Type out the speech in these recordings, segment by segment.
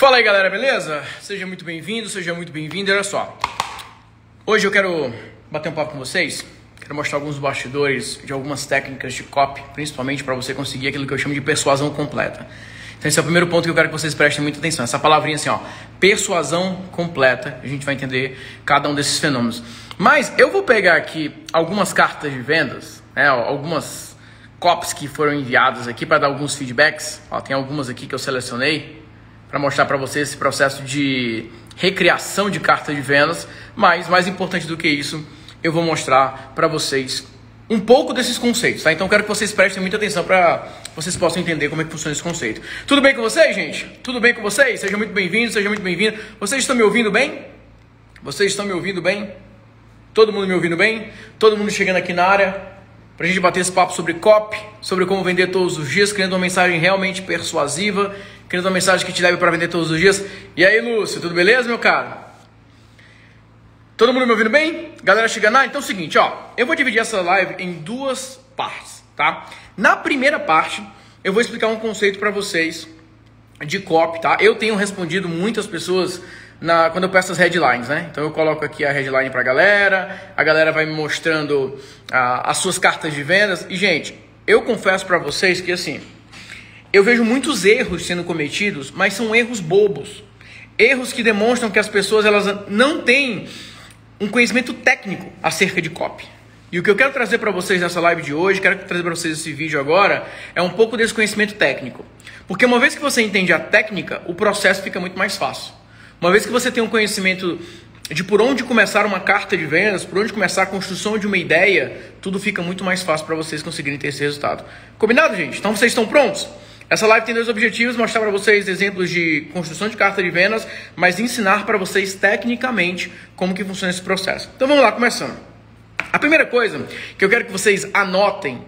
Fala aí galera, beleza? Seja muito bem-vindo, seja muito bem-vindo. Olha só, hoje eu quero bater um papo com vocês. Quero mostrar alguns bastidores de algumas técnicas de copy, principalmente para você conseguir aquilo que eu chamo de persuasão completa. Então esse é o primeiro ponto que eu quero que vocês prestem muita atenção. Essa palavrinha assim, ó, persuasão completa. A gente vai entender cada um desses fenômenos. Mas eu vou pegar aqui algumas cartas de vendas, né, algumas copies que foram enviadas aqui para dar alguns feedbacks. Ó, tem algumas aqui que eu selecionei para mostrar para vocês esse processo de recriação de carta de vendas, mas mais importante do que isso, eu vou mostrar para vocês um pouco desses conceitos, tá? Então quero que vocês prestem muita atenção para vocês possam entender como é que funciona esse conceito. Tudo bem com vocês, gente? Tudo bem com vocês? Sejam muito bem-vindos, sejam muito bem-vindos. Vocês estão me ouvindo bem? Vocês estão me ouvindo bem? Todo mundo me ouvindo bem? Todo mundo chegando aqui na área para a gente bater esse papo sobre copy, sobre como vender todos os dias, criando uma mensagem realmente persuasiva Querendo uma mensagem que te leve para vender todos os dias. E aí, Lúcio, tudo beleza, meu caro? Todo mundo me ouvindo bem? Galera chegando lá? Então é o seguinte, ó. Eu vou dividir essa live em duas partes, tá? Na primeira parte, eu vou explicar um conceito para vocês de copy, tá? Eu tenho respondido muitas pessoas na, quando eu peço as headlines, né? Então eu coloco aqui a headline para a galera, a galera vai me mostrando ah, as suas cartas de vendas. E, gente, eu confesso para vocês que assim eu vejo muitos erros sendo cometidos, mas são erros bobos. Erros que demonstram que as pessoas elas não têm um conhecimento técnico acerca de copy. E o que eu quero trazer para vocês nessa live de hoje, quero trazer para vocês esse vídeo agora, é um pouco desse conhecimento técnico. Porque uma vez que você entende a técnica, o processo fica muito mais fácil. Uma vez que você tem um conhecimento de por onde começar uma carta de vendas, por onde começar a construção de uma ideia, tudo fica muito mais fácil para vocês conseguirem ter esse resultado. Combinado, gente? Então vocês estão prontos? Essa live tem dois objetivos: mostrar para vocês exemplos de construção de carta de vendas, mas ensinar para vocês tecnicamente como que funciona esse processo. Então vamos lá, começando. A primeira coisa que eu quero que vocês anotem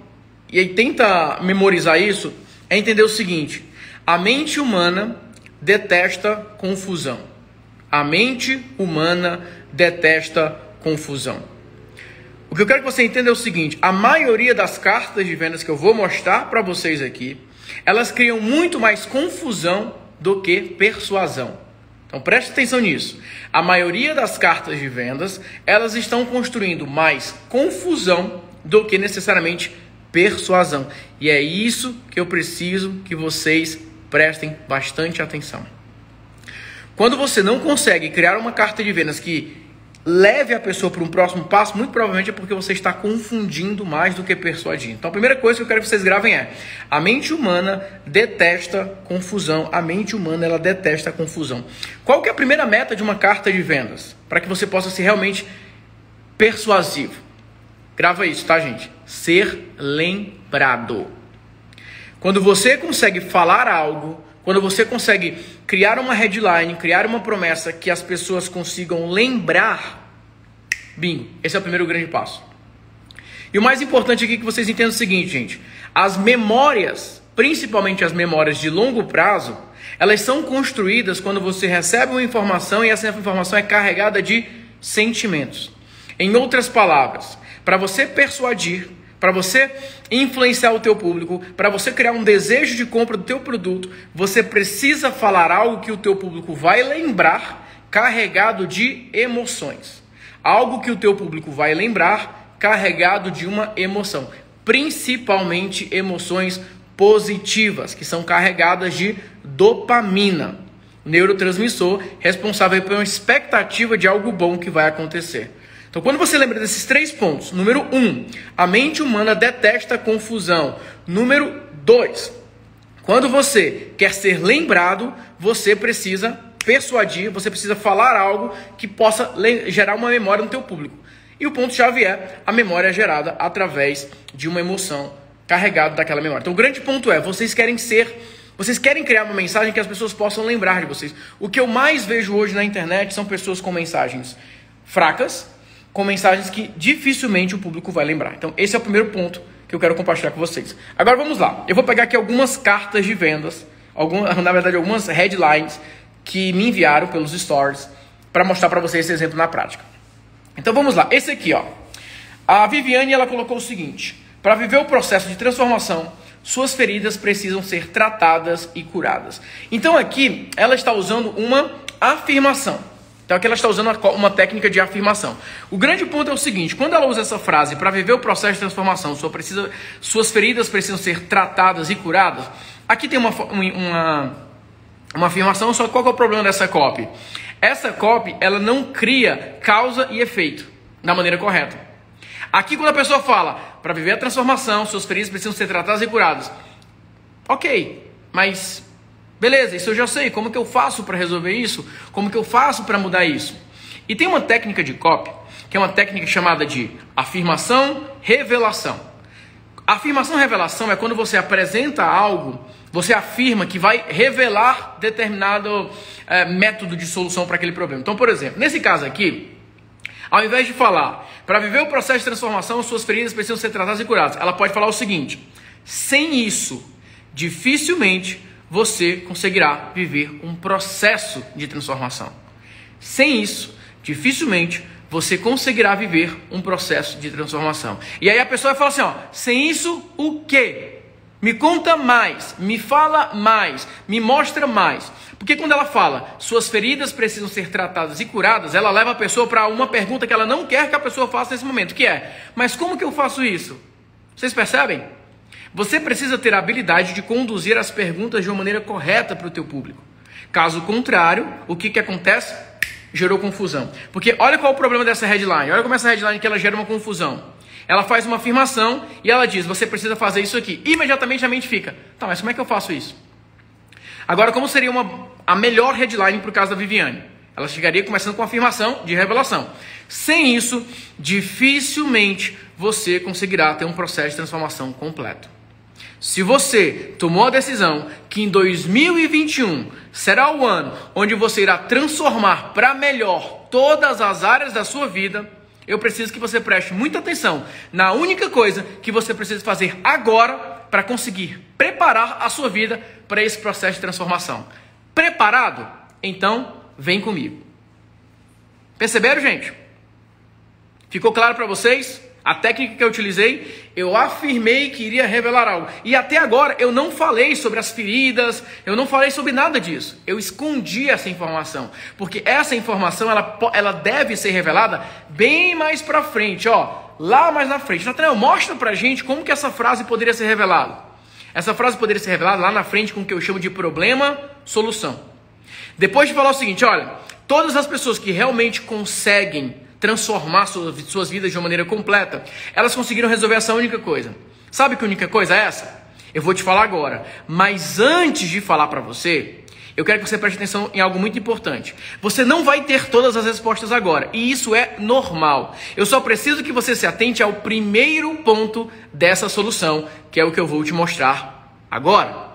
e aí tenta memorizar isso é entender o seguinte: a mente humana detesta confusão. A mente humana detesta confusão. O que eu quero que você entenda é o seguinte: a maioria das cartas de vendas que eu vou mostrar para vocês aqui elas criam muito mais confusão do que persuasão. Então preste atenção nisso. A maioria das cartas de vendas, elas estão construindo mais confusão do que necessariamente persuasão. E é isso que eu preciso que vocês prestem bastante atenção. Quando você não consegue criar uma carta de vendas que leve a pessoa para um próximo passo, muito provavelmente é porque você está confundindo mais do que persuadindo. Então, a primeira coisa que eu quero que vocês gravem é: a mente humana detesta confusão. A mente humana ela detesta confusão. Qual que é a primeira meta de uma carta de vendas para que você possa ser realmente persuasivo? Grava isso, tá, gente? Ser lembrado. Quando você consegue falar algo quando você consegue criar uma headline, criar uma promessa que as pessoas consigam lembrar, bingo, esse é o primeiro grande passo. E o mais importante aqui é que vocês entendam o seguinte, gente: as memórias, principalmente as memórias de longo prazo, elas são construídas quando você recebe uma informação e essa informação é carregada de sentimentos. Em outras palavras, para você persuadir, para você influenciar o teu público, para você criar um desejo de compra do teu produto, você precisa falar algo que o teu público vai lembrar, carregado de emoções. Algo que o teu público vai lembrar, carregado de uma emoção, principalmente emoções positivas, que são carregadas de dopamina, neurotransmissor responsável uma expectativa de algo bom que vai acontecer. Então, quando você lembra desses três pontos, número um, a mente humana detesta confusão. Número dois, quando você quer ser lembrado, você precisa persuadir, você precisa falar algo que possa gerar uma memória no teu público. E o ponto chave é a memória gerada através de uma emoção carregada daquela memória. Então, o grande ponto é, vocês querem ser vocês querem criar uma mensagem que as pessoas possam lembrar de vocês. O que eu mais vejo hoje na internet são pessoas com mensagens fracas, com mensagens que dificilmente o público vai lembrar. Então, esse é o primeiro ponto que eu quero compartilhar com vocês. Agora vamos lá. Eu vou pegar aqui algumas cartas de vendas, algumas, na verdade, algumas headlines que me enviaram pelos stories para mostrar para vocês esse exemplo na prática. Então vamos lá. Esse aqui, ó. A Viviane ela colocou o seguinte: para viver o processo de transformação suas feridas precisam ser tratadas e curadas. Então aqui ela está usando uma afirmação. Então aqui ela está usando uma técnica de afirmação. O grande ponto é o seguinte: quando ela usa essa frase para viver o processo de transformação, sua precisa, suas feridas precisam ser tratadas e curadas. Aqui tem uma, uma, uma afirmação, só qual é o problema dessa copy? Essa copy ela não cria causa e efeito da maneira correta. Aqui quando a pessoa fala para viver a transformação, suas feridas precisam ser tratadas e curadas. Ok, mas beleza, isso eu já sei. Como que eu faço para resolver isso? Como que eu faço para mudar isso? E tem uma técnica de copy, que é uma técnica chamada de afirmação, revelação. Afirmação, revelação é quando você apresenta algo, você afirma que vai revelar determinado é, método de solução para aquele problema. Então, por exemplo, nesse caso aqui, ao invés de falar, para viver o processo de transformação, suas feridas precisam ser tratadas e curadas, ela pode falar o seguinte: sem isso, dificilmente você conseguirá viver um processo de transformação. Sem isso, dificilmente você conseguirá viver um processo de transformação. E aí a pessoa fala assim, ó, sem isso o quê? Me conta mais, me fala mais, me mostra mais. Porque quando ela fala, suas feridas precisam ser tratadas e curadas, ela leva a pessoa para uma pergunta que ela não quer que a pessoa faça nesse momento, que é: mas como que eu faço isso? Vocês percebem? Você precisa ter a habilidade de conduzir as perguntas de uma maneira correta para o teu público. Caso contrário, o que, que acontece? Gerou confusão. Porque olha qual é o problema dessa headline. Olha como essa headline que ela gera uma confusão. Ela faz uma afirmação e ela diz: você precisa fazer isso aqui. Imediatamente a mente fica: tá, mas como é que eu faço isso? Agora, como seria uma, a melhor headline para o caso da Viviane? Ela chegaria começando com afirmação de revelação. Sem isso, dificilmente você conseguirá ter um processo de transformação completo. Se você tomou a decisão que em 2021 será o ano onde você irá transformar para melhor todas as áreas da sua vida, eu preciso que você preste muita atenção na única coisa que você precisa fazer agora para conseguir preparar a sua vida para esse processo de transformação. Preparado? Então, vem comigo. Perceberam, gente? Ficou claro para vocês? A técnica que eu utilizei, eu afirmei que iria revelar algo. E até agora eu não falei sobre as feridas, eu não falei sobre nada disso. Eu escondi essa informação, porque essa informação ela, ela deve ser revelada bem mais para frente, ó, lá mais na frente. Nathanael, mostra pra gente como que essa frase poderia ser revelada. Essa frase poderia ser revelada lá na frente com o que eu chamo de problema, solução. Depois de falar o seguinte, olha, todas as pessoas que realmente conseguem transformar suas vidas de uma maneira completa, elas conseguiram resolver essa única coisa. Sabe que única coisa é essa? Eu vou te falar agora. Mas antes de falar para você, eu quero que você preste atenção em algo muito importante. Você não vai ter todas as respostas agora, e isso é normal. Eu só preciso que você se atente ao primeiro ponto dessa solução, que é o que eu vou te mostrar agora.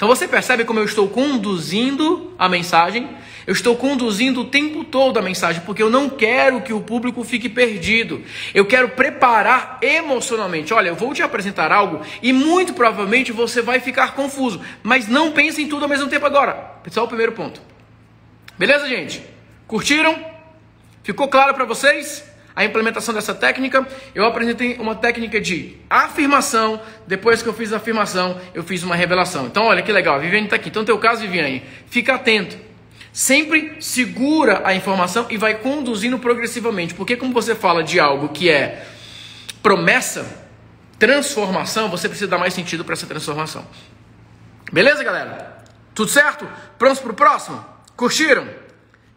Então você percebe como eu estou conduzindo a mensagem eu estou conduzindo o tempo todo a mensagem, porque eu não quero que o público fique perdido. Eu quero preparar emocionalmente. Olha, eu vou te apresentar algo e muito provavelmente você vai ficar confuso. Mas não pense em tudo ao mesmo tempo agora. Pessoal, o primeiro ponto. Beleza, gente? Curtiram? Ficou claro para vocês? A implementação dessa técnica, eu apresentei uma técnica de afirmação. Depois que eu fiz a afirmação, eu fiz uma revelação. Então, olha que legal, a Viviane está aqui. Então, teu caso, Viviane, fica atento. Sempre segura a informação e vai conduzindo progressivamente. Porque como você fala de algo que é promessa, transformação, você precisa dar mais sentido para essa transformação. Beleza, galera? Tudo certo? Prontos para o próximo? Curtiram?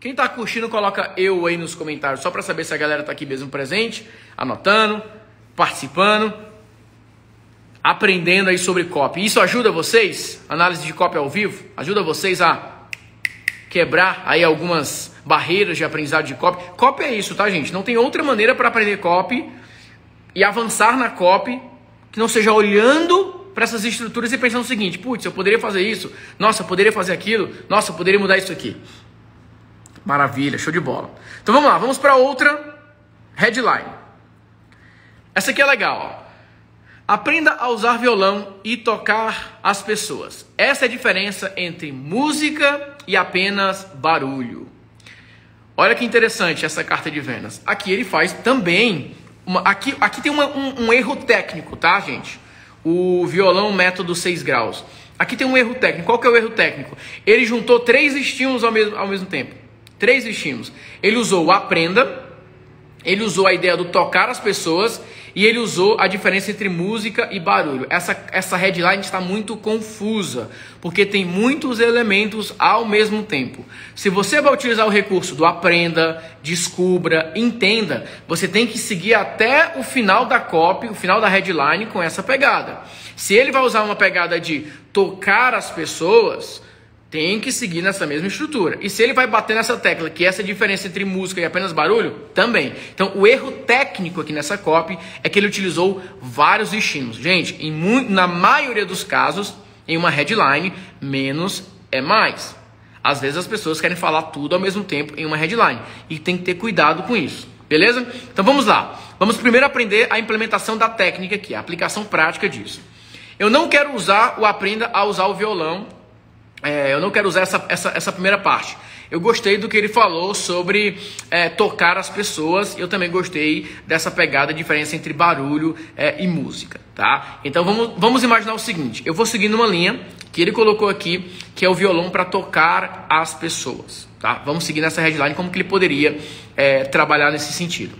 Quem está curtindo, coloca eu aí nos comentários, só para saber se a galera está aqui mesmo presente, anotando, participando, aprendendo aí sobre copy. Isso ajuda vocês? Análise de copy ao vivo? Ajuda vocês a quebrar aí algumas barreiras de aprendizado de copy. Copy é isso, tá, gente? Não tem outra maneira para aprender copy e avançar na copy que não seja olhando para essas estruturas e pensando o seguinte: putz, eu poderia fazer isso, nossa, eu poderia fazer aquilo, nossa, eu poderia mudar isso aqui. Maravilha, show de bola. Então vamos lá, vamos para outra headline. Essa aqui é legal, ó. Aprenda a usar violão e tocar as pessoas. Essa é a diferença entre música e apenas barulho. Olha que interessante essa carta de Vênus. Aqui ele faz também. Uma, aqui, aqui tem uma, um, um erro técnico, tá, gente? o violão método 6 graus. Aqui tem um erro técnico. Qual que é o erro técnico? Ele juntou três estímulos ao mesmo, ao mesmo tempo. Três estímulos. Ele usou o aprenda, ele usou a ideia do tocar as pessoas e ele usou a diferença entre música e barulho. Essa, essa headline está muito confusa, porque tem muitos elementos ao mesmo tempo. Se você vai utilizar o recurso do aprenda, descubra, entenda, você tem que seguir até o final da copy, o final da headline com essa pegada. Se ele vai usar uma pegada de tocar as pessoas, tem que seguir nessa mesma estrutura. E se ele vai bater nessa tecla, que é essa diferença entre música e apenas barulho, também. Então, o erro técnico aqui nessa copy é que ele utilizou vários estímulos. Gente, em na maioria dos casos, em uma headline, menos é mais. Às vezes as pessoas querem falar tudo ao mesmo tempo em uma headline e tem que ter cuidado com isso. Beleza? Então vamos lá. Vamos primeiro aprender a implementação da técnica aqui, a aplicação prática disso. Eu não quero usar o aprenda a usar o violão é, eu não quero usar essa, essa, essa primeira parte. Eu gostei do que ele falou sobre é, tocar as pessoas. Eu também gostei dessa pegada, diferença entre barulho é, e música, tá? Então vamos, vamos imaginar o seguinte: eu vou seguindo uma linha que ele colocou aqui, que é o violão para tocar as pessoas, tá? Vamos seguir nessa headline como que ele poderia é, trabalhar nesse sentido.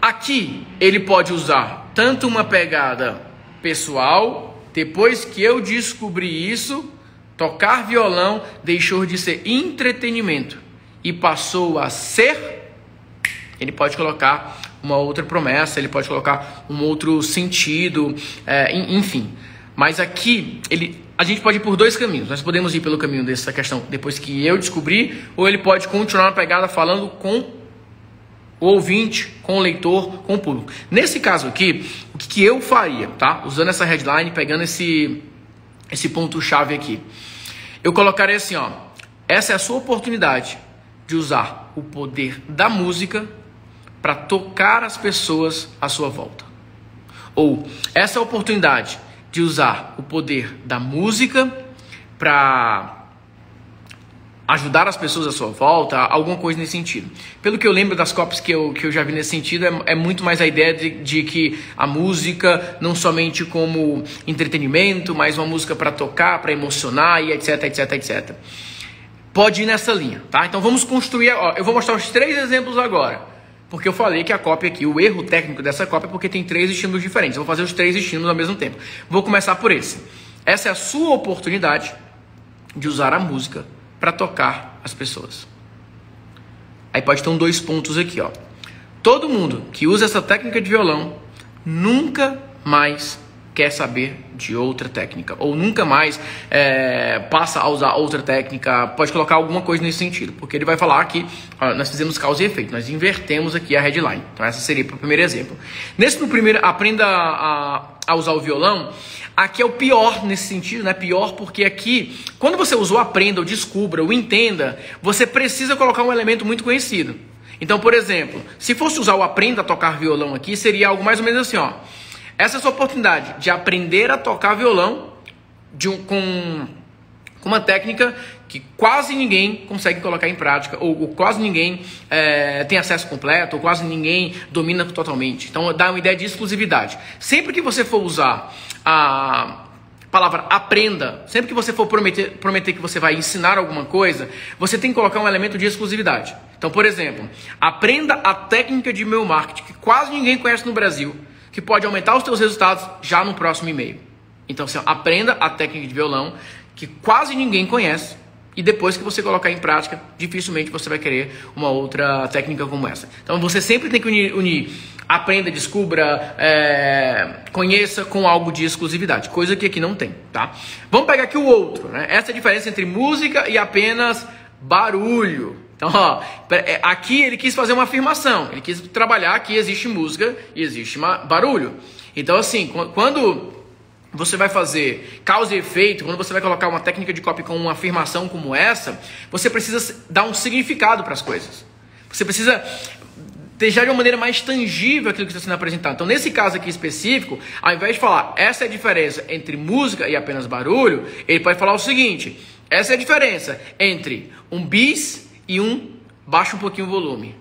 Aqui ele pode usar tanto uma pegada pessoal, depois que eu descobri isso, Tocar violão deixou de ser entretenimento e passou a ser. Ele pode colocar uma outra promessa, ele pode colocar um outro sentido, é, enfim. Mas aqui ele, a gente pode ir por dois caminhos. Nós podemos ir pelo caminho dessa questão depois que eu descobri, ou ele pode continuar a pegada falando com o ouvinte, com o leitor, com o público. Nesse caso aqui, o que, que eu faria, tá? Usando essa headline, pegando esse esse ponto chave aqui. Eu colocaria assim, ó. Essa é a sua oportunidade de usar o poder da música para tocar as pessoas à sua volta. Ou essa é a oportunidade de usar o poder da música para ajudar as pessoas à sua volta, alguma coisa nesse sentido. Pelo que eu lembro das copies que eu, que eu já vi nesse sentido, é, é muito mais a ideia de, de, que a música, não somente como entretenimento, mas uma música para tocar, para emocionar e etc, etc, etc. Pode ir nessa linha, tá? Então vamos construir, ó, eu vou mostrar os três exemplos agora. Porque eu falei que a cópia aqui, o erro técnico dessa cópia é porque tem três estímulos diferentes. Eu vou fazer os três estímulos ao mesmo tempo. Vou começar por esse. Essa é a sua oportunidade de usar a música para tocar as pessoas. Aí pode ter um dois pontos aqui, ó. Todo mundo que usa essa técnica de violão nunca mais quer saber de outra técnica ou nunca mais é, passa a usar outra técnica. Pode colocar alguma coisa nesse sentido, porque ele vai falar que ó, nós fizemos causa e efeito, nós invertemos aqui a headline. Então essa seria o primeiro exemplo. Nesse no primeiro aprenda a, a usar o violão. Aqui é o pior nesse sentido, né? Pior porque aqui, quando você usou aprenda, ou descubra, ou entenda, você precisa colocar um elemento muito conhecido. Então, por exemplo, se fosse usar o aprenda a tocar violão aqui, seria algo mais ou menos assim, ó. Essa é a sua oportunidade de aprender a tocar violão um, com, com uma técnica que quase ninguém consegue colocar em prática, ou, ou quase ninguém é, tem acesso completo, ou quase ninguém domina totalmente. Então dá uma ideia de exclusividade. Sempre que você for usar a palavra aprenda, sempre que você for prometer, prometer que você vai ensinar alguma coisa, você tem que colocar um elemento de exclusividade. Então, por exemplo, aprenda a técnica de e-mail marketing que quase ninguém conhece no Brasil, que pode aumentar os seus resultados já no próximo e-mail. Então, assim, aprenda a técnica de violão que quase ninguém conhece e depois que você colocar em prática, dificilmente você vai querer uma outra técnica como essa. Então você sempre tem que unir, unir aprenda, descubra, é, conheça com algo de exclusividade, coisa que aqui não tem, tá? Vamos pegar aqui o outro, né? Essa é a diferença entre música e apenas barulho. Então, ó, é, aqui ele quis fazer uma afirmação, ele quis trabalhar que existe música e existe barulho. Então, assim, quando você vai fazer causa e efeito, quando você vai colocar uma técnica de copy com uma afirmação como essa, você precisa dar um significado para as coisas. Você precisa deixar de uma maneira mais tangível aquilo que está sendo apresentado. Então, nesse caso aqui específico, ao invés de falar essa é a diferença entre música e apenas barulho, ele pode falar o seguinte: essa é a diferença entre um bis e um baixa um pouquinho o volume.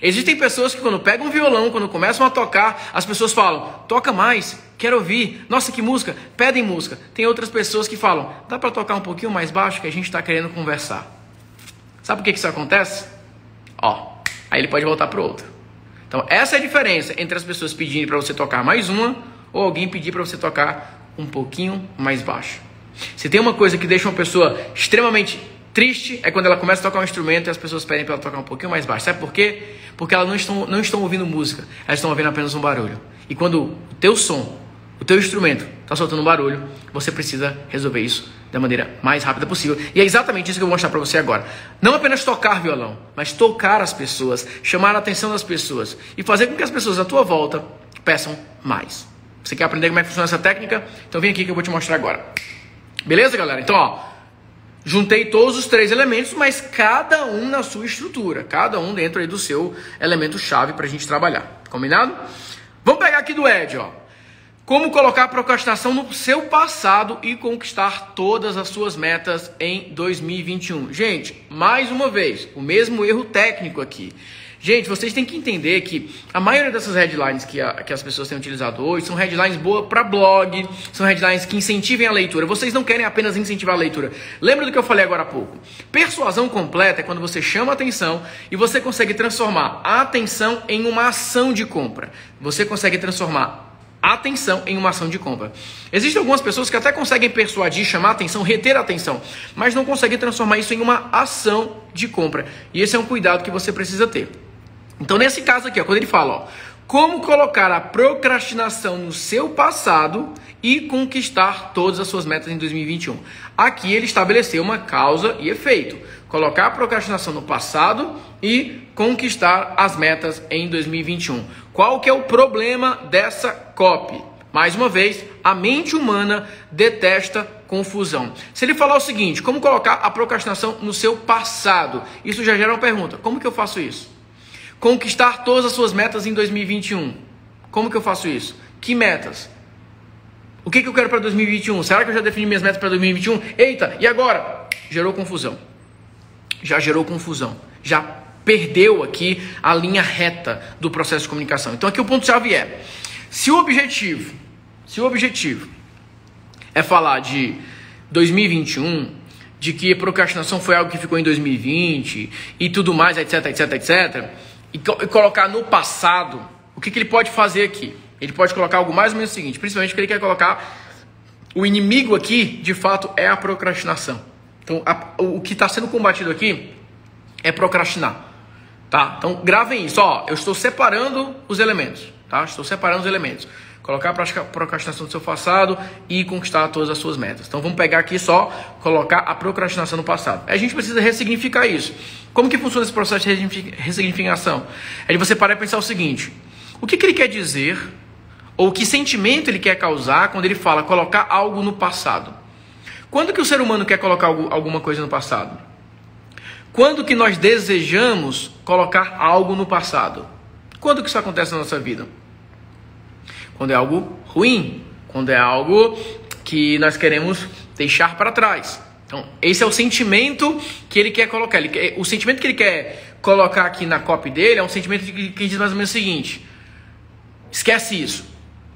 Existem pessoas que quando pegam um violão, quando começam a tocar, as pessoas falam: "Toca mais, quero ouvir. Nossa, que música!" Pedem música. Tem outras pessoas que falam: "Dá para tocar um pouquinho mais baixo que a gente está querendo conversar." Sabe por que, que isso acontece? Ó, aí ele pode voltar para outro. Então essa é a diferença entre as pessoas pedindo para você tocar mais uma ou alguém pedir para você tocar um pouquinho mais baixo. Se tem uma coisa que deixa uma pessoa extremamente triste é quando ela começa a tocar um instrumento e as pessoas pedem para ela tocar um pouquinho mais baixo. Sabe por quê? Porque elas não estão, não estão ouvindo música, elas estão ouvindo apenas um barulho. E quando o teu som, o teu instrumento está soltando um barulho, você precisa resolver isso da maneira mais rápida possível. E é exatamente isso que eu vou mostrar para você agora. Não apenas tocar violão, mas tocar as pessoas, chamar a atenção das pessoas e fazer com que as pessoas à tua volta peçam mais. Você quer aprender como é que funciona essa técnica? Então vem aqui que eu vou te mostrar agora. Beleza, galera? Então, ó, juntei todos os três elementos, mas cada um na sua estrutura, cada um dentro aí do seu elemento chave para a gente trabalhar. Combinado? Vamos pegar aqui do Ed, ó. Como colocar procrastinação no seu passado e conquistar todas as suas metas em 2021. Gente, mais uma vez, o mesmo erro técnico aqui. Gente, vocês têm que entender que a maioria dessas headlines que, a, que as pessoas têm utilizado hoje são headlines boas para blog, são headlines que incentivem a leitura. Vocês não querem apenas incentivar a leitura. Lembra do que eu falei agora há pouco? Persuasão completa é quando você chama a atenção e você consegue transformar a atenção em uma ação de compra. Você consegue transformar atenção em uma ação de compra. Existem algumas pessoas que até conseguem persuadir, chamar atenção, reter a atenção, mas não conseguem transformar isso em uma ação de compra. E esse é um cuidado que você precisa ter. Então, nesse caso aqui, ó, quando ele fala, ó, como colocar a procrastinação no seu passado e conquistar todas as suas metas em 2021. Aqui ele estabeleceu uma causa e efeito. Colocar a procrastinação no passado e conquistar as metas em 2021. Qual que é o problema dessa copy? Mais uma vez, a mente humana detesta confusão. Se ele falar o seguinte, como colocar a procrastinação no seu passado? Isso já gera uma pergunta. Como que eu faço isso? Conquistar todas as suas metas em 2021. Como que eu faço isso? Que metas? O que, que eu quero para 2021? Será que eu já defini minhas metas para 2021? Eita, e agora? Gerou confusão. Já gerou confusão. Já perdeu aqui a linha reta do processo de comunicação. Então aqui o ponto chave é: se o objetivo, se o objetivo é falar de 2021, de que procrastinação foi algo que ficou em 2020 e tudo mais, etc, etc, etc, e, co e colocar no passado, o que, que ele pode fazer aqui? Ele pode colocar algo mais ou menos o seguinte, principalmente porque ele quer colocar o inimigo aqui, de fato, é a procrastinação. Então, a, o que está sendo combatido aqui é procrastinar. Tá? Então, gravem isso. Ó, eu estou separando os elementos. Tá? Estou separando os elementos. Colocar a procrastinação do seu passado e conquistar todas as suas metas. Então, vamos pegar aqui só, colocar a procrastinação no passado. A gente precisa ressignificar isso. Como que funciona esse processo de ressignificação? É de você parar e pensar o seguinte: o que, que ele quer dizer, ou que sentimento ele quer causar quando ele fala colocar algo no passado? Quando que o ser humano quer colocar algo, alguma coisa no passado? Quando que nós desejamos colocar algo no passado? Quando que isso acontece na nossa vida? Quando é algo ruim, quando é algo que nós queremos deixar para trás. Então, esse é o sentimento que ele quer colocar. Ele quer, o sentimento que ele quer colocar aqui na copy dele é um sentimento que, que diz mais ou menos o seguinte: esquece isso.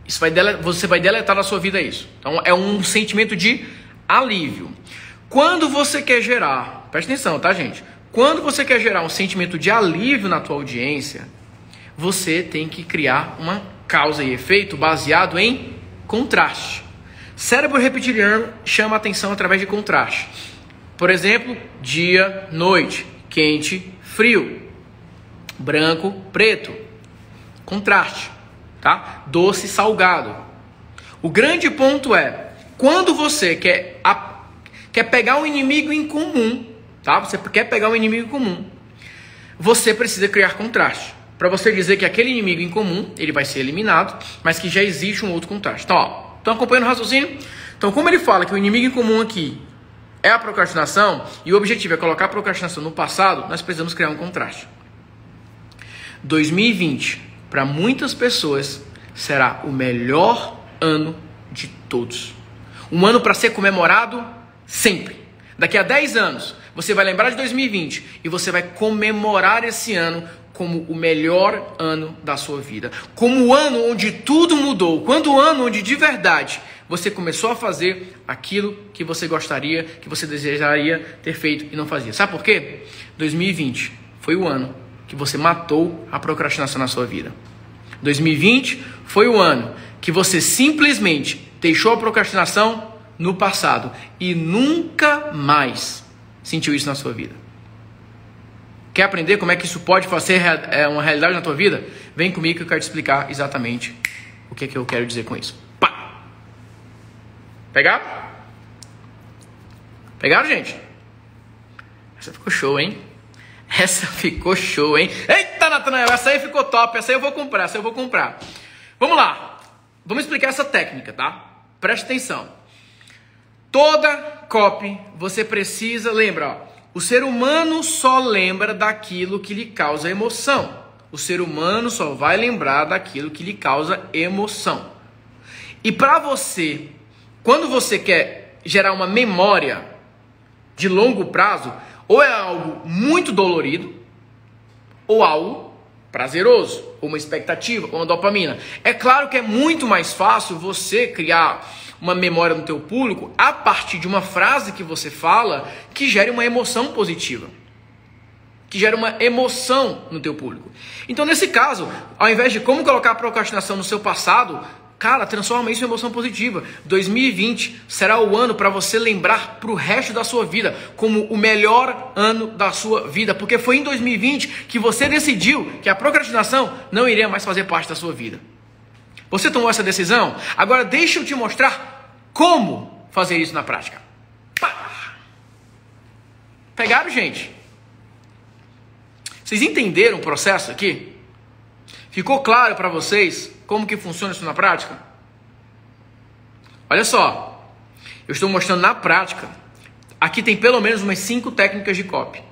isso vai dele, você vai deletar da sua vida isso. Então, é um sentimento de alívio. Quando você quer gerar, preste atenção, tá, gente? Quando você quer gerar um sentimento de alívio na tua audiência, você tem que criar uma causa e efeito baseado em contraste. Cérebro reptiliano chama atenção através de contraste. Por exemplo, dia, noite, quente, frio, branco, preto. Contraste, tá? Doce, salgado. O grande ponto é, quando você quer, a, quer pegar um inimigo em comum, tá? Você quer pegar um inimigo em comum, você precisa criar contraste. Para você dizer que aquele inimigo em comum, ele vai ser eliminado, mas que já existe um outro contraste. Então, Estão acompanhando o raciocínio? Então, como ele fala que o inimigo em comum aqui é a procrastinação e o objetivo é colocar a procrastinação no passado, nós precisamos criar um contraste. 2020, para muitas pessoas, será o melhor ano de todos. Um ano para ser comemorado sempre. Daqui a 10 anos, você vai lembrar de 2020 e você vai comemorar esse ano como o melhor ano da sua vida, como o ano onde tudo mudou, quando o ano onde de verdade você começou a fazer aquilo que você gostaria, que você desejaria ter feito e não fazia. Sabe por quê? 2020 foi o ano que você matou a procrastinação na sua vida. 2020 foi o ano que você simplesmente deixou a procrastinação no passado e nunca mais sentiu isso na sua vida. Quer aprender como é que isso pode fazer é, uma realidade na tua vida? Vem comigo que eu quero te explicar exatamente o que, é que eu quero dizer com isso. Pá! Pegaram? Pegaram, gente? Essa ficou show, hein? Essa ficou show, hein? Eita, Natanael, essa aí ficou top. Essa aí eu vou comprar, essa eu vou comprar. Vamos lá. Vamos explicar essa técnica, tá? Preste atenção. Toda copy você precisa, lembra, ó, o ser humano só lembra daquilo que lhe causa emoção. O ser humano só vai lembrar daquilo que lhe causa emoção. E para você, quando você quer gerar uma memória de longo prazo, ou é algo muito dolorido, ou algo prazeroso, ou uma expectativa, ou uma dopamina. É claro que é muito mais fácil você criar uma memória no teu público a partir de uma frase que você fala que gere uma emoção positiva. Que gera uma emoção no teu público. Então, nesse caso, ao invés de como colocar a procrastinação no seu passado, cara, transforma isso em emoção positiva. 2020 será o ano para você lembrar para o resto da sua vida como o melhor ano da sua vida, porque foi em 2020 que você decidiu que a procrastinação não iria mais fazer parte da sua vida. Você tomou essa decisão? Agora deixa eu te mostrar como fazer isso na prática. Pá! Pegaram, gente? Vocês entenderam o processo aqui? Ficou claro para vocês como que funciona isso na prática? Olha só, eu estou mostrando na prática. Aqui tem pelo menos umas cinco técnicas de copy.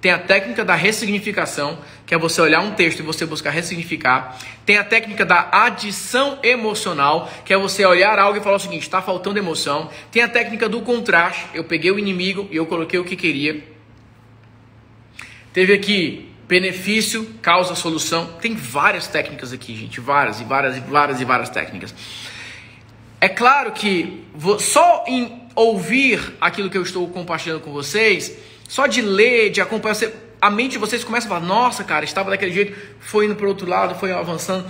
Tem a técnica da ressignificação, que é você olhar um texto e você buscar ressignificar. Tem a técnica da adição emocional, que é você olhar algo e falar o seguinte: está faltando emoção. Tem a técnica do contraste, eu peguei o inimigo e eu coloquei o que queria. Teve aqui benefício, causa, solução. Tem várias técnicas aqui, gente, várias e várias e várias e várias técnicas. É claro que só em ouvir aquilo que eu estou compartilhando com vocês só de ler, de acompanhar, você, a mente de vocês começa a falar: nossa, cara, estava daquele jeito, foi indo para o outro lado, foi avançando,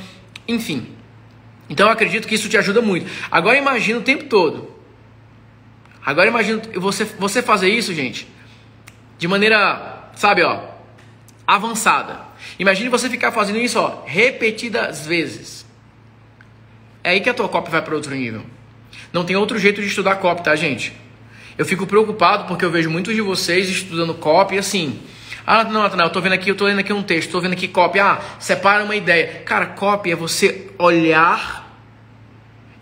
enfim. Então eu acredito que isso te ajuda muito. Agora imagina o tempo todo. Agora imagina você, você fazer isso, gente, de maneira, sabe, ó, avançada. Imagine você ficar fazendo isso, ó, repetidas vezes. É aí que a tua copy vai para outro nível. Não tem outro jeito de estudar copy, tá, gente? Eu fico preocupado porque eu vejo muitos de vocês estudando copy assim. Ah, não, Nathanael, eu tô vendo aqui, eu tô lendo aqui um texto, tô vendo aqui copy. Ah, separa uma ideia. Cara, copy é você olhar,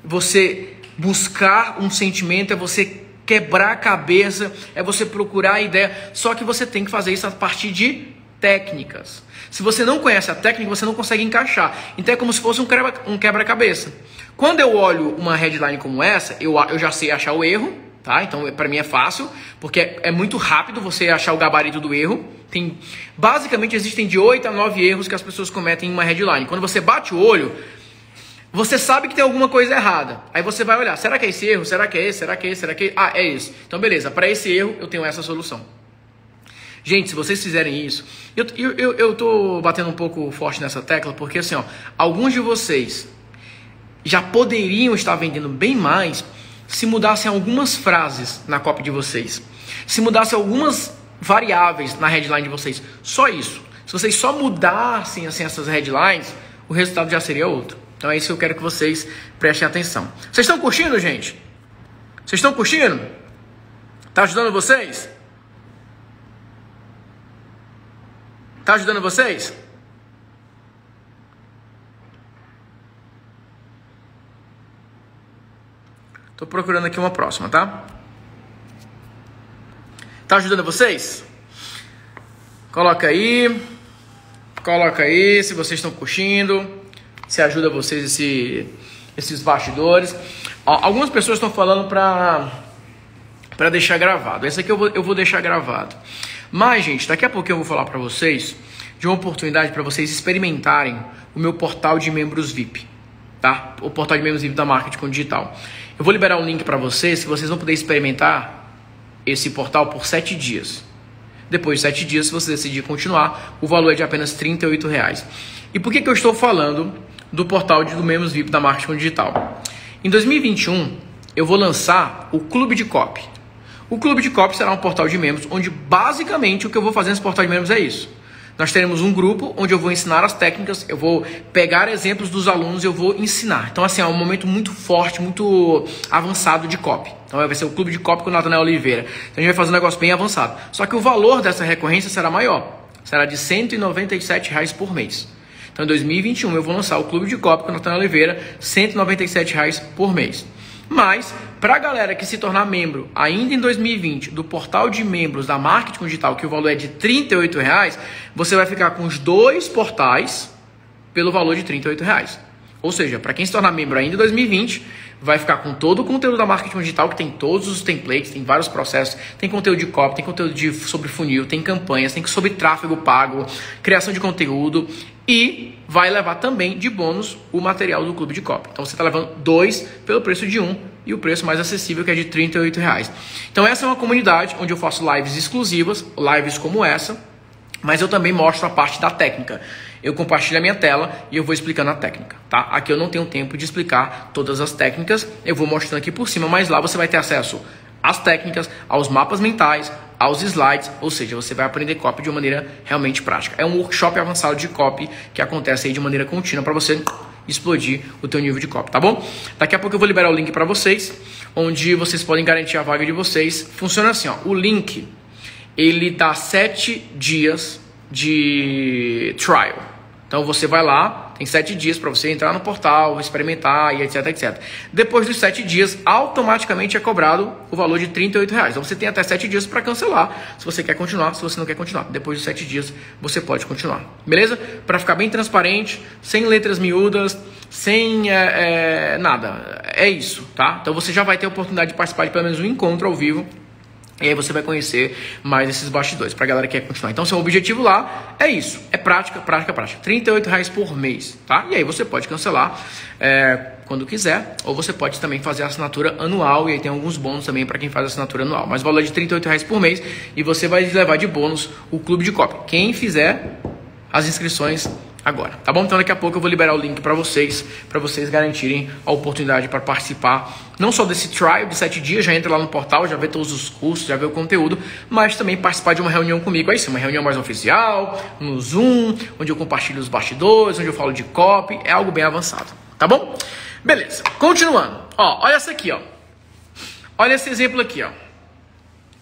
você buscar um sentimento, é você quebrar a cabeça, é você procurar a ideia. Só que você tem que fazer isso a partir de técnicas. Se você não conhece a técnica, você não consegue encaixar. Então é como se fosse um quebra-cabeça. Quando eu olho uma headline como essa, eu, eu já sei achar o erro, tá? Então, para mim é fácil, porque é, é muito rápido você achar o gabarito do erro. Tem, basicamente, existem de 8 a 9 erros que as pessoas cometem em uma headline. Quando você bate o olho, você sabe que tem alguma coisa errada. Aí você vai olhar, será que é esse erro? Será que é esse? Será que é esse? Será que é Ah, é esse. Então, beleza, para esse erro eu tenho essa solução. Gente, se vocês fizerem isso, eu, eu, eu, eu tô batendo um pouco forte nessa tecla, porque assim, ó, alguns de vocês já poderiam estar vendendo bem mais se mudassem algumas frases na copy de vocês, se mudassem algumas variáveis na headline de vocês, só isso. Se vocês só mudassem assim essas headlines, o resultado já seria outro. Então é isso que eu quero que vocês prestem atenção. Vocês estão curtindo, gente? Vocês estão curtindo? Tá ajudando vocês? Tá ajudando vocês? Estou procurando aqui uma próxima, tá? Tá ajudando vocês? Coloca aí. Coloca aí se vocês estão curtindo. Se ajuda vocês esse, esses bastidores. Algumas pessoas estão falando para para deixar gravado. Esse aqui eu vou, eu vou deixar gravado. Mas, gente, daqui a pouco eu vou falar para vocês de uma oportunidade para vocês experimentarem o meu portal de membros VIP, tá? O portal de membros da Marketing com Digital. Eu vou liberar um link para vocês que vocês vão poder experimentar esse portal por sete dias. Depois de sete dias, se você decidir continuar, o valor é de apenas R$ reais. E por que, que eu estou falando do portal de, do Membros VIP da Marketing Digital? Em 2021, eu vou lançar o Clube de Copy. O Clube de Copy será um portal de membros onde basicamente o que eu vou fazer nesse portal de membros é isso. Nós teremos um grupo onde eu vou ensinar as técnicas, eu vou pegar exemplos dos alunos e eu vou ensinar. Então, assim, é um momento muito forte, muito avançado de copy. Então, vai ser o clube de copy com o Natanael Oliveira. Então, a gente vai fazer um negócio bem avançado. Só que o valor dessa recorrência será maior. Será de 197 reais por mês. Então, em 2021, eu vou lançar o clube de copy com o Natanael Oliveira, 197 reais por mês. Mas, para a galera que se tornar membro ainda em 2020 do portal de membros da Marketing Digital, que o valor é de R$ reais, você vai ficar com os dois portais pelo valor de R$ reais. Ou seja, para quem se tornar membro ainda em 2020, vai ficar com todo o conteúdo da marketing digital, que tem todos os templates, tem vários processos, tem conteúdo de copy, tem conteúdo de, sobre funil, tem campanhas, tem sobre tráfego pago, criação de conteúdo e vai levar também de bônus o material do clube de copy. Então você está levando dois pelo preço de um e o preço mais acessível que é de R$ reais. Então essa é uma comunidade onde eu faço lives exclusivas, lives como essa, mas eu também mostro a parte da técnica. Eu compartilho a minha tela e eu vou explicando a técnica, tá? Aqui eu não tenho tempo de explicar todas as técnicas, eu vou mostrando aqui por cima, mas lá você vai ter acesso às técnicas, aos mapas mentais, aos slides, ou seja, você vai aprender copy de uma maneira realmente prática. É um workshop avançado de copy que acontece aí de maneira contínua para você explodir o teu nível de copy, tá bom? Daqui a pouco eu vou liberar o link para vocês, onde vocês podem garantir a vaga de vocês. Funciona assim, ó, o link ele dá sete dias de trial. Então você vai lá, tem sete dias para você entrar no portal, experimentar e etc, etc. Depois dos sete dias, automaticamente é cobrado o valor de 38 reais. Então você tem até sete dias para cancelar, se você quer continuar, se você não quer continuar. Depois dos sete dias, você pode continuar. Beleza? Para ficar bem transparente, sem letras miúdas, sem é, é, nada. É isso, tá? Então você já vai ter a oportunidade de participar de pelo menos um encontro ao vivo e aí você vai conhecer mais esses bastidores para a galera que quer continuar. Então, seu objetivo lá é isso, é prática, prática, prática. R$ reais por mês, tá? E aí você pode cancelar é, quando quiser, ou você pode também fazer a assinatura anual e aí tem alguns bônus também para quem faz a assinatura anual. Mas o valor é de R$ reais por mês e você vai levar de bônus o clube de cópia. Quem fizer as inscrições agora, tá bom? Então daqui a pouco eu vou liberar o link para vocês, para vocês garantirem a oportunidade para participar, não só desse trial de 7 dias, já entra lá no portal, já vê todos os cursos, já vê o conteúdo, mas também participar de uma reunião comigo, aí sim, uma reunião mais oficial, no Zoom, onde eu compartilho os bastidores, onde eu falo de copy, é algo bem avançado, tá bom? Beleza, continuando. Ó, olha essa aqui, ó. Olha esse exemplo aqui, ó.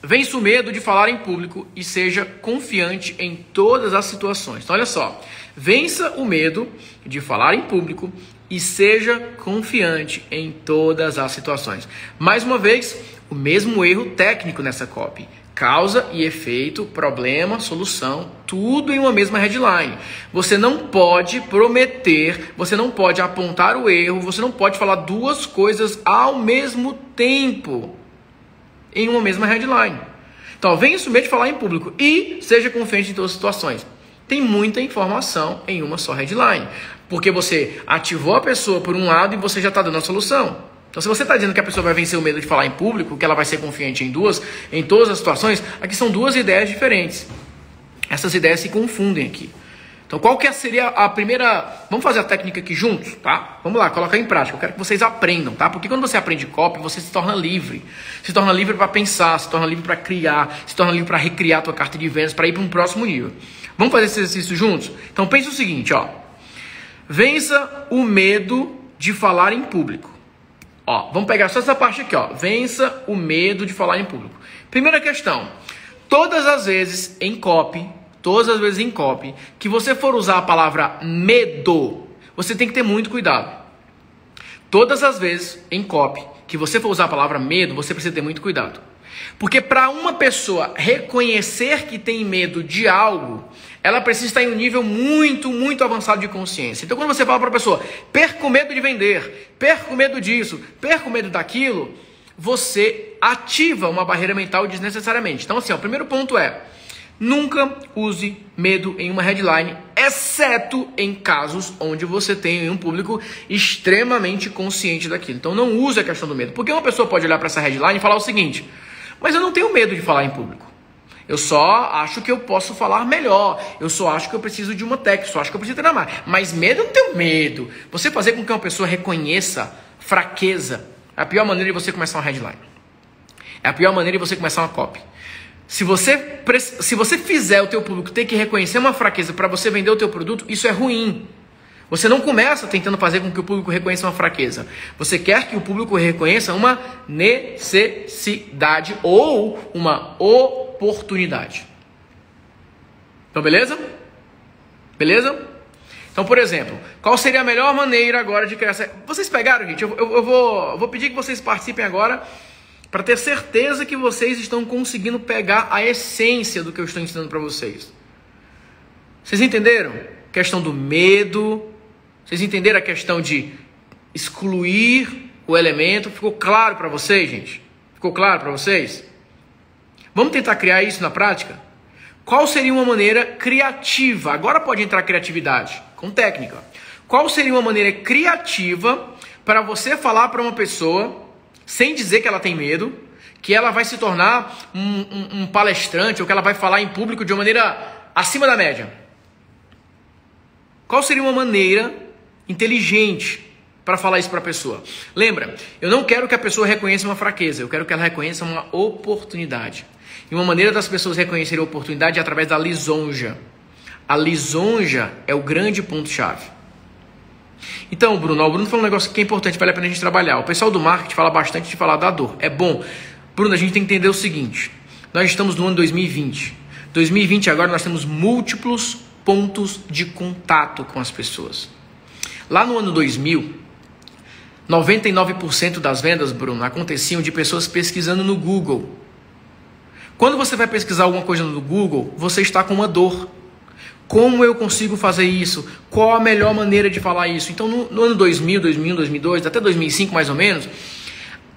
Vence o medo de falar em público e seja confiante em todas as situações. Então, olha só. Vença o medo de falar em público e seja confiante em todas as situações. Mais uma vez, o mesmo erro técnico nessa copy. Causa e efeito, problema, solução, tudo em uma mesma headline. Você não pode prometer, você não pode apontar o erro, você não pode falar duas coisas ao mesmo tempo em uma mesma headline. Então, venha medo de falar em público e seja confiante em todas as situações. Tem muita informação em uma só headline, porque você ativou a pessoa por um lado e você já está dando a solução. Então, se você está dizendo que a pessoa vai vencer o medo de falar em público, que ela vai ser confiante em duas, em todas as situações, aqui são duas ideias diferentes. Essas ideias se confundem aqui. Então, qual que seria a primeira... Vamos fazer a técnica aqui juntos, tá? Vamos lá, colocar em prática. Eu quero que vocês aprendam, tá? Porque quando você aprende copy, você se torna livre. Se torna livre para pensar, se torna livre para criar, se torna livre para recriar a tua carta de vendas, para ir para um próximo nível. Vamos fazer esse exercício juntos? Então, pense o seguinte, ó. Vença o medo de falar em público. Ó, vamos pegar só essa parte aqui, ó. Vença o medo de falar em público. Primeira questão. Todas as vezes em copy todas as vezes em copy, que você for usar a palavra medo, você tem que ter muito cuidado. Todas as vezes em copy que você for usar a palavra medo, você precisa ter muito cuidado. Porque para uma pessoa reconhecer que tem medo de algo, ela precisa estar em um nível muito, muito avançado de consciência. Então, quando você fala para a pessoa, perco medo de vender, perco medo disso, perco medo daquilo, você ativa uma barreira mental desnecessariamente. Então, assim, ó, o primeiro ponto é Nunca use medo em uma headline, exceto em casos onde você tem um público extremamente consciente daquilo. Então não use a questão do medo, porque uma pessoa pode olhar para essa headline e falar o seguinte: mas eu não tenho medo de falar em público. Eu só acho que eu posso falar melhor. Eu só acho que eu preciso de uma técnica, só acho que eu preciso treinar mais. Mas medo eu não tenho medo. Você fazer com que uma pessoa reconheça fraqueza é a pior maneira de você começar uma headline. É a pior maneira de você começar uma copy. Se você, se você fizer o teu público ter que reconhecer uma fraqueza para você vender o teu produto, isso é ruim. Você não começa tentando fazer com que o público reconheça uma fraqueza. Você quer que o público reconheça uma necessidade ou uma oportunidade. Então, beleza? Beleza? Então, por exemplo, qual seria a melhor maneira agora de criar. Vocês pegaram, gente? Eu, eu, eu vou, eu vou pedir que vocês participem agora para ter certeza que vocês estão conseguindo pegar a essência do que eu estou ensinando para vocês. Vocês entenderam? Questão do medo, vocês entenderam a questão de excluir o elemento? Ficou claro para vocês, gente? Ficou claro para vocês? Vamos tentar criar isso na prática? Qual seria uma maneira criativa? Agora pode entrar criatividade com técnica. Qual seria uma maneira criativa para você falar para uma pessoa sem dizer que ela tem medo, que ela vai se tornar um, um, um palestrante ou que ela vai falar em público de uma maneira acima da média? Qual seria uma maneira inteligente para falar isso para a pessoa? Lembra, eu não quero que a pessoa reconheça uma fraqueza, eu quero que ela reconheça uma oportunidade. E uma maneira das pessoas reconhecerem a oportunidade é através da lisonja. A lisonja é o grande ponto-chave. Então, Bruno, o Bruno falou um negócio que é importante, vale a pena a gente trabalhar. O pessoal do marketing fala bastante de falar da dor. É bom. Bruno, a gente tem que entender o seguinte: nós estamos no ano 2020. 2020 agora nós temos múltiplos pontos de contato com as pessoas. Lá no ano 2000, 99% das vendas, Bruno, aconteciam de pessoas pesquisando no Google. Quando você vai pesquisar alguma coisa no Google, você está com uma dor. Como eu consigo fazer isso? Qual a melhor maneira de falar isso? Então, no, no ano 2000, 2001, 2002, até 2005 mais ou menos,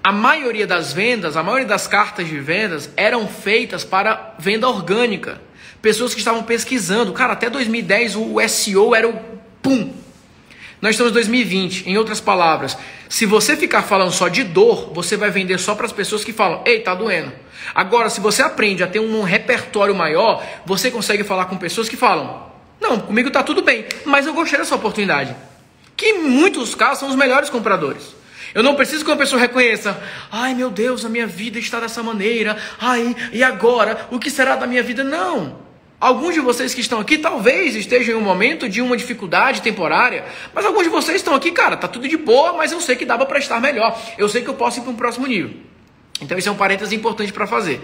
a maioria das vendas, a maioria das cartas de vendas eram feitas para venda orgânica. Pessoas que estavam pesquisando. Cara, até 2010 o SEO era o pum. Nós estamos em 2020. Em outras palavras, se você ficar falando só de dor, você vai vender só para as pessoas que falam: "Ei, tá doendo". Agora, se você aprende a ter um repertório maior, você consegue falar com pessoas que falam: Não, comigo está tudo bem, mas eu gostei dessa oportunidade. Que em muitos casos são os melhores compradores. Eu não preciso que uma pessoa reconheça: Ai meu Deus, a minha vida está dessa maneira. Ai, e agora? O que será da minha vida? Não. Alguns de vocês que estão aqui talvez estejam em um momento de uma dificuldade temporária, mas alguns de vocês estão aqui, cara, tá tudo de boa, mas eu sei que dava para estar melhor. Eu sei que eu posso ir para um próximo nível. Então, isso é um parênteses importante para fazer.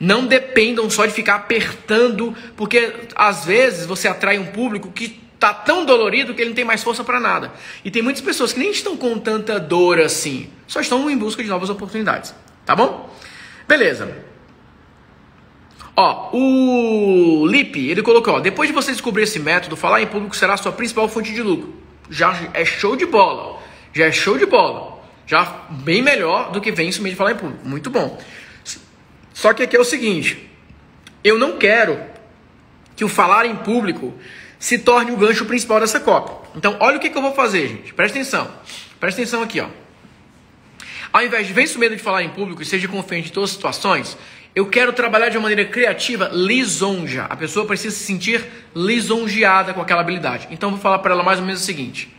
Não dependam só de ficar apertando, porque às vezes você atrai um público que está tão dolorido que ele não tem mais força para nada. E tem muitas pessoas que nem estão com tanta dor assim, só estão em busca de novas oportunidades. Tá bom? Beleza. Ó, o Lipe, ele colocou, ó, depois de você descobrir esse método, falar em público será a sua principal fonte de lucro. Já é show de bola. Já é show de bola. Já bem melhor do que vem de falar em público. Muito bom. Só que aqui é o seguinte: eu não quero que o falar em público se torne o gancho principal dessa Copa. Então, olha o que, que eu vou fazer, gente. Presta atenção. Presta atenção aqui, ó. Ao invés de vencer o medo de falar em público e seja confiante em todas as situações, eu quero trabalhar de uma maneira criativa, lisonja. A pessoa precisa se sentir lisonjeada com aquela habilidade. Então, vou falar para ela mais ou menos o seguinte: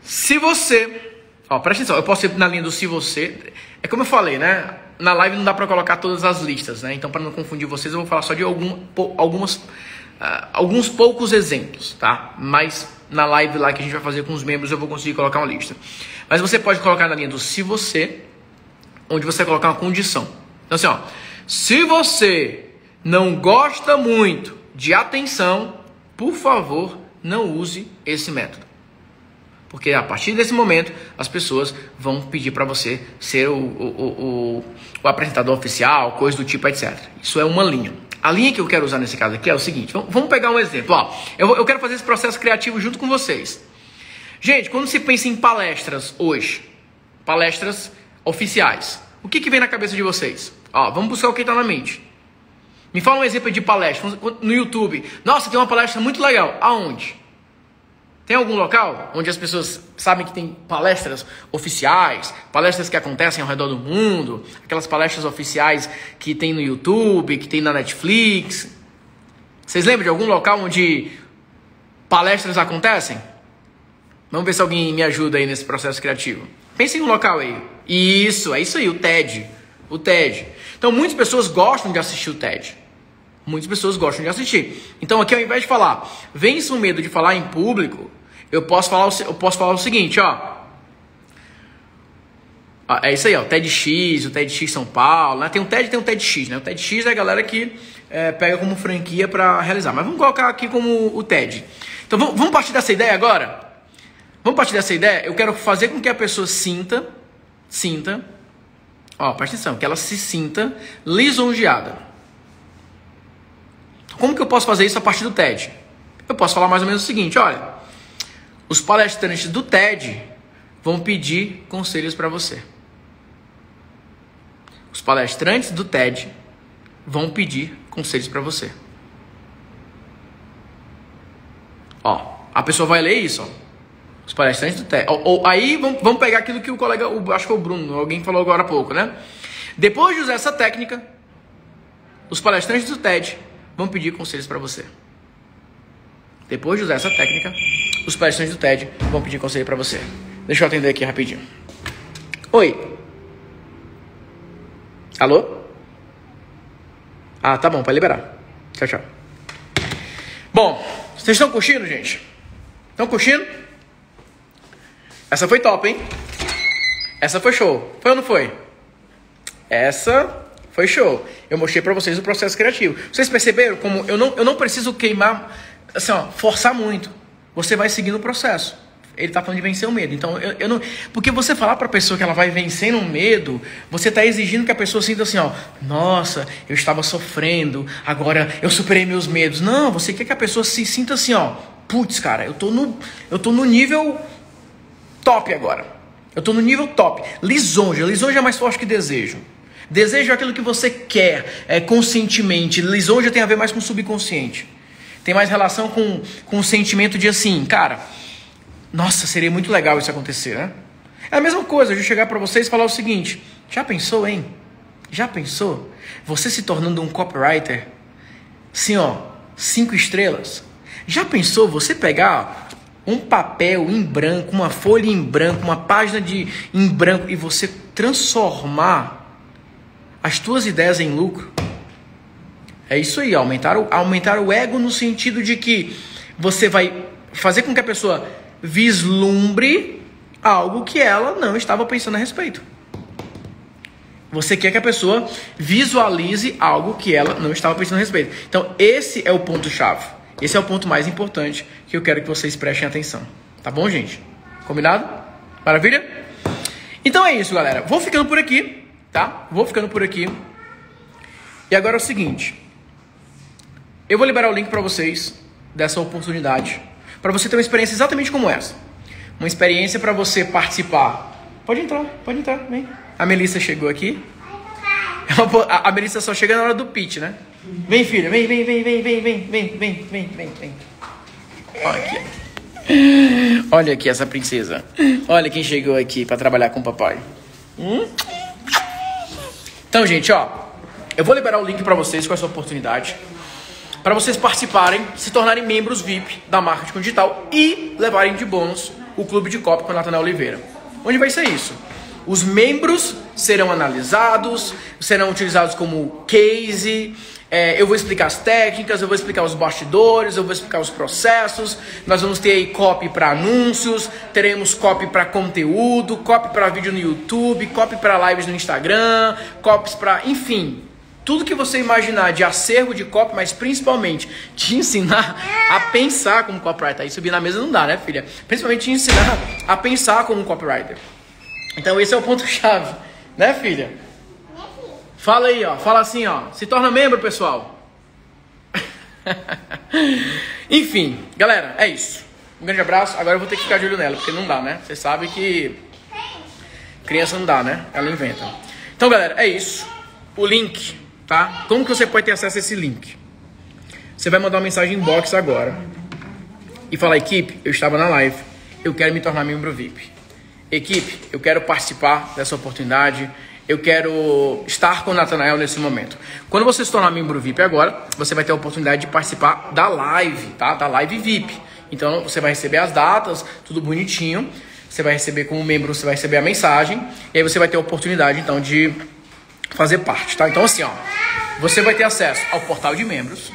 se você. Ó, presta atenção, eu posso ir na linha do se você. É como eu falei, né? Na live não dá para colocar todas as listas, né? Então, para não confundir vocês, eu vou falar só de algum, algumas, uh, alguns poucos exemplos, tá? Mas na live lá que a gente vai fazer com os membros, eu vou conseguir colocar uma lista. Mas você pode colocar na linha do se você, onde você colocar uma condição. Então, assim, ó. Se você não gosta muito de atenção, por favor, não use esse método. Porque a partir desse momento as pessoas vão pedir para você ser o, o, o, o, apresentador oficial, coisa do tipo, etc. Isso é uma linha. A linha que eu quero usar nesse caso aqui é o seguinte: vamos pegar um exemplo. Ó, eu, eu quero fazer esse processo criativo junto com vocês. Gente, quando se pensa em palestras hoje, palestras oficiais, o que, que vem na cabeça de vocês? Ó, vamos buscar o que está na mente. Me fala um exemplo de palestra no YouTube. Nossa, tem uma palestra muito legal. Aonde? Tem algum local onde as pessoas sabem que tem palestras oficiais, palestras que acontecem ao redor do mundo, aquelas palestras oficiais que tem no YouTube, que tem na Netflix? Vocês lembram de algum local onde palestras acontecem? Vamos ver se alguém me ajuda aí nesse processo criativo. Pense em um local aí. Isso, é isso aí, o TED. O TED. Então muitas pessoas gostam de assistir o TED. Muitas pessoas gostam de assistir. Então aqui ao invés de falar, vence o medo de falar em público, eu posso falar, eu posso falar o seguinte, ó. É isso aí, ó, o TEDx, o TEDx São Paulo, né? Tem um TED tem um TEDx, né? O TEDx é a galera que é, pega como franquia para realizar. Mas vamos colocar aqui como o TED. Então vamos, vamos partir dessa ideia agora? Vamos partir dessa ideia? Eu quero fazer com que a pessoa sinta, sinta, ó, presta atenção, que ela se sinta lisonjeada. Como que eu posso fazer isso a partir do TED? Eu posso falar mais ou menos o seguinte, olha, os palestrantes do TED vão pedir conselhos para você. Os palestrantes do TED vão pedir conselhos para você. Ó, a pessoa vai ler isso, ó. Os palestrantes do TED. Ou, ou, aí vamos, pegar aquilo que o colega, o, acho que o Bruno, alguém falou agora há pouco, né? Depois de usar essa técnica, os palestrantes do TED vão pedir conselhos para você. Depois de usar essa técnica, os palestrantes do TED vão pedir conselho para você. Deixa eu atender aqui rapidinho. Oi. Alô? Ah, tá bom, pode liberar. Tchau, tchau. Bom, vocês estão curtindo, gente? Estão curtindo? Essa foi top, hein? Essa foi show. Foi ou não foi? Essa foi show. Eu mostrei para vocês o processo criativo. Vocês perceberam como eu não, eu não preciso queimar, assim, ó, forçar muito. Você vai seguindo o processo. Ele tá falando de vencer o medo. Então, eu, eu não. Porque você falar pra pessoa que ela vai vencendo o medo, você tá exigindo que a pessoa sinta assim, ó. Nossa, eu estava sofrendo, agora eu superei meus medos. Não, você quer que a pessoa se sinta assim, ó. Putz, cara, eu tô no, eu tô no nível top agora. Eu estou no nível top. Lisonja. Lisonja é mais forte que desejo. Desejo é aquilo que você quer é, conscientemente. Lisonja tem a ver mais com o subconsciente. Tem mais relação com, com o sentimento de assim, cara, nossa, seria muito legal isso acontecer, né? É a mesma coisa de chegar para vocês e falar o seguinte: já pensou, hein? Já pensou? Você se tornando um copywriter? Sim, ó, cinco estrelas. Já pensou você pegar um papel em branco, uma folha em branco, uma página de em branco e você transformar as tuas ideias em lucro. É isso aí, aumentar o, aumentar o ego no sentido de que você vai fazer com que a pessoa vislumbre algo que ela não estava pensando a respeito. Você quer que a pessoa visualize algo que ela não estava pensando a respeito. Então, esse é o ponto-chave. Esse é o ponto mais importante que eu quero que vocês prestem atenção. Tá bom, gente? Combinado? Maravilha? Então é isso, galera. Vou ficando por aqui, tá? Vou ficando por aqui. E agora é o seguinte. Eu vou liberar o link para vocês dessa oportunidade, para você ter uma experiência exatamente como essa. Uma experiência para você participar. Pode entrar, pode entrar, vem. A Melissa chegou aqui. A Melissa só chega na hora do pitch, né? Vem, filha, vem, vem, vem, vem, vem, vem, vem, vem, vem, vem, vem. Olha aqui. Olha aqui essa princesa. Olha quem chegou aqui para trabalhar com o papai. Hum? Então, gente, ó, eu vou liberar o link para vocês com essa oportunidade para vocês participarem, se tornarem membros VIP da Marketing Digital e levarem de bônus o Clube de Copa com a Natanael Oliveira. Onde vai ser isso? Os membros serão analisados, serão utilizados como case, é, eu vou explicar as técnicas, eu vou explicar os bastidores, eu vou explicar os processos. Nós vamos ter aí copy para anúncios, teremos copy para conteúdo, copy para vídeo no YouTube, copy para lives no Instagram, copies para, enfim, tudo que você imaginar de acervo de copy, mas principalmente te ensinar a pensar como copywriter. Aí subir na mesa não dá, né, filha? Principalmente te ensinar a pensar como copywriter. Então esse é o ponto chave, né, filha? Fala aí, ó. Fala assim, ó. Se torna membro, pessoal. Enfim, galera, é isso. Um grande abraço. Agora eu vou ter que ficar de olho nela, porque não dá, né? Você sabe que criança não dá, né? Ela inventa. Então, galera, é isso. O link tá? Como que você pode ter acesso a esse link? Você vai mandar uma mensagem inbox agora e falar, equipe, eu estava na live, eu quero me tornar membro VIP. Equipe, eu quero participar dessa oportunidade, eu quero estar com o Natanael nesse momento. Quando você se tornar membro VIP agora, você vai ter a oportunidade de participar da live, tá? Da live VIP. Então você vai receber as datas, tudo bonitinho. Você vai receber como membro, você vai receber a mensagem e aí você vai ter a oportunidade então de fazer parte, tá? Então assim, ó, você vai ter acesso ao portal de membros,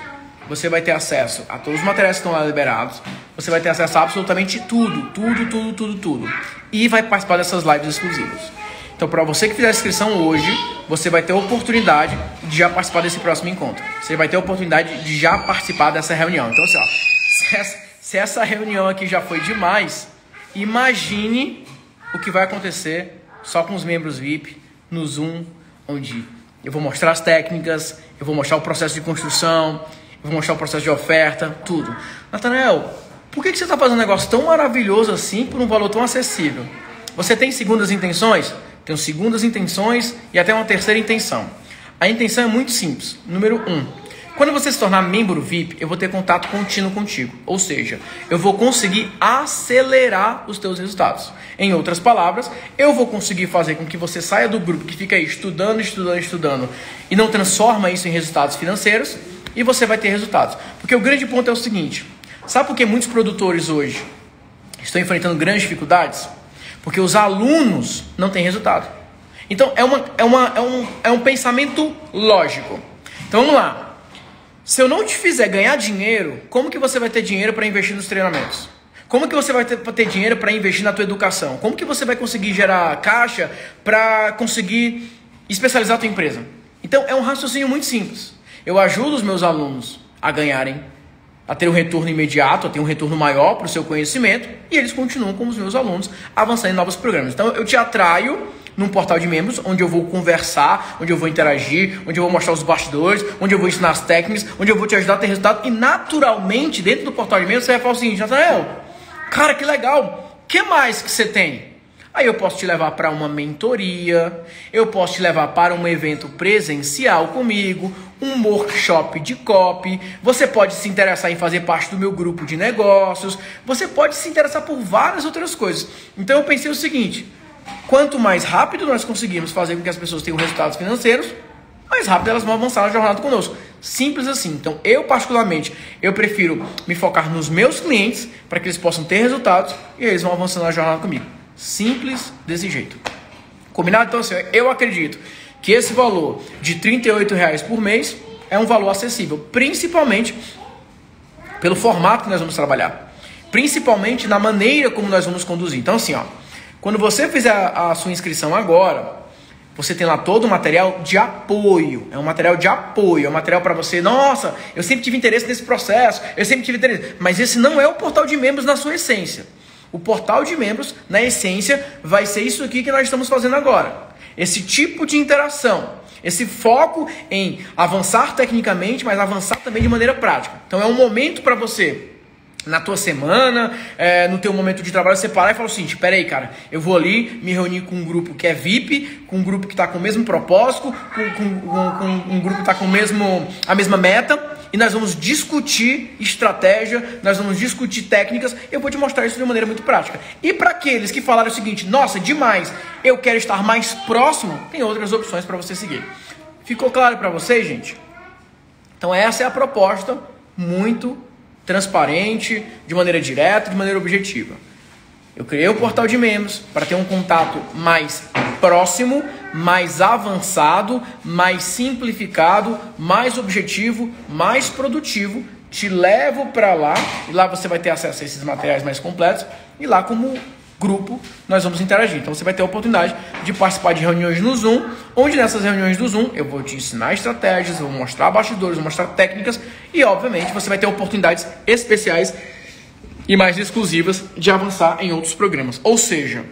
você vai ter acesso a todos os materiais que estão lá liberados, você vai ter acesso a absolutamente tudo, tudo, tudo, tudo, tudo. E vai participar dessas lives exclusivas. Então, para você que fizer a inscrição hoje, você vai ter a oportunidade de já participar desse próximo encontro. Você vai ter a oportunidade de já participar dessa reunião. Então, assim, ó, se essa, se essa reunião aqui já foi demais, imagine o que vai acontecer só com os membros VIP no Zoom, onde eu vou mostrar as técnicas, eu vou mostrar o processo de construção, eu vou mostrar o processo de oferta, tudo. Natanael, por que, que você está fazendo um negócio tão maravilhoso assim por um valor tão acessível? Você tem segundas intenções? Tenho segundas intenções e até uma terceira intenção. A intenção é muito simples. Número um, quando você se tornar membro VIP, eu vou ter contato contínuo contigo. Ou seja, eu vou conseguir acelerar os teus resultados. Em outras palavras, eu vou conseguir fazer com que você saia do grupo que fica aí estudando, estudando, estudando e não transforma isso em resultados financeiros e você vai ter resultados. Porque o grande ponto é o seguinte: sabe por que muitos produtores hoje estão enfrentando grandes dificuldades? Porque os alunos não têm resultado. Então é, uma, é, uma, é, um, é um pensamento lógico. Então vamos lá. Se eu não te fizer ganhar dinheiro, como que você vai ter dinheiro para investir nos treinamentos? Como que você vai ter, ter dinheiro para investir na tua educação? Como que você vai conseguir gerar caixa para conseguir especializar a tua empresa? Então é um raciocínio muito simples. Eu ajudo os meus alunos a ganharem, a ter um retorno imediato, a ter um retorno maior para o seu conhecimento e eles continuam como os meus alunos avançando em novos programas. Então eu te atraio num portal de membros, onde eu vou conversar, onde eu vou interagir, onde eu vou mostrar os bastidores, onde eu vou ensinar as técnicas, onde eu vou te ajudar a ter resultado. E naturalmente, dentro do portal de membros, você vai falar o seguinte, Nathanael, cara, que legal, o que mais que você tem? Aí eu posso te levar para uma mentoria, eu posso te levar para um evento presencial comigo, um workshop de copy, você pode se interessar em fazer parte do meu grupo de negócios, você pode se interessar por várias outras coisas. Então eu pensei o seguinte, Quanto mais rápido nós conseguimos fazer com que as pessoas tenham resultados financeiros, mais rápido elas vão avançar na jornada conosco. Simples assim. Então, eu particularmente, eu prefiro me focar nos meus clientes para que eles possam ter resultados e eles vão avançando na jornada comigo. Simples desse jeito. Combinado? Então, assim, eu acredito que esse valor de R$ reais por mês é um valor acessível, principalmente pelo formato que nós vamos trabalhar, principalmente na maneira como nós vamos conduzir. Então, assim, ó, quando você fizer a, a sua inscrição agora, você tem lá todo o material de apoio. É um material de apoio, é um material para você. Nossa, eu sempre tive interesse nesse processo, eu sempre tive interesse. Mas esse não é o portal de membros na sua essência. O portal de membros, na essência, vai ser isso aqui que nós estamos fazendo agora. Esse tipo de interação. Esse foco em avançar tecnicamente, mas avançar também de maneira prática. Então é um momento para você na tua semana, é, no teu momento de trabalho, você parar e falar o seguinte, peraí, cara, eu vou ali me reunir com um grupo que é VIP, com um grupo que está com o mesmo propósito, com, com, com, com um grupo que está com o mesmo, a mesma meta, e nós vamos discutir estratégia, nós vamos discutir técnicas, eu vou te mostrar isso de maneira muito prática. E para aqueles que falaram o seguinte, nossa, demais, eu quero estar mais próximo, tem outras opções para você seguir. Ficou claro para vocês, gente? Então essa é a proposta muito transparente, de maneira direta, de maneira objetiva. Eu criei o portal de membros para ter um contato mais próximo, mais avançado, mais simplificado, mais objetivo, mais produtivo. Te levo para lá e lá você vai ter acesso a esses materiais mais completos e lá como grupo, nós vamos interagir. Então você vai ter a oportunidade de participar de reuniões no Zoom, onde nessas reuniões do Zoom eu vou te ensinar estratégias, vou mostrar bastidores, vou mostrar técnicas e, obviamente, você vai ter oportunidades especiais e mais exclusivas de avançar em outros programas. Ou seja,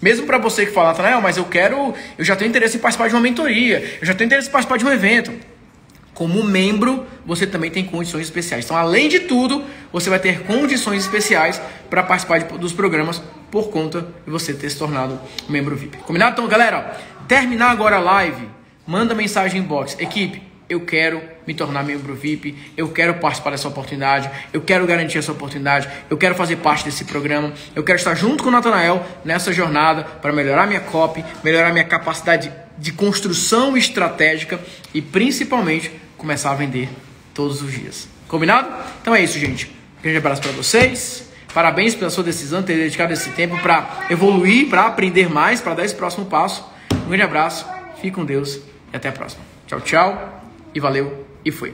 mesmo para você que fala, mas eu quero, eu já tenho interesse em participar de uma mentoria, eu já tenho interesse em participar de um evento. Como membro, você também tem condições especiais. Então, além de tudo, você vai ter condições especiais para participar de, dos programas por conta de você ter se tornado membro VIP. Combinado? Então, galera, terminar agora a live, manda mensagem inbox. Equipe, eu quero me tornar membro VIP, eu quero participar dessa oportunidade, eu quero garantir essa oportunidade, eu quero fazer parte desse programa, eu quero estar junto com o Natanael nessa jornada para melhorar minha copy, melhorar minha capacidade de construção estratégica e principalmente começar a vender todos os dias. Combinado? Então é isso, gente. Um grande abraço para vocês. Parabéns pela sua decisão, ter dedicado esse tempo para evoluir, para aprender mais, para dar esse próximo passo. Um grande abraço, fique com Deus e até a próxima. Tchau, tchau, e valeu, e fui.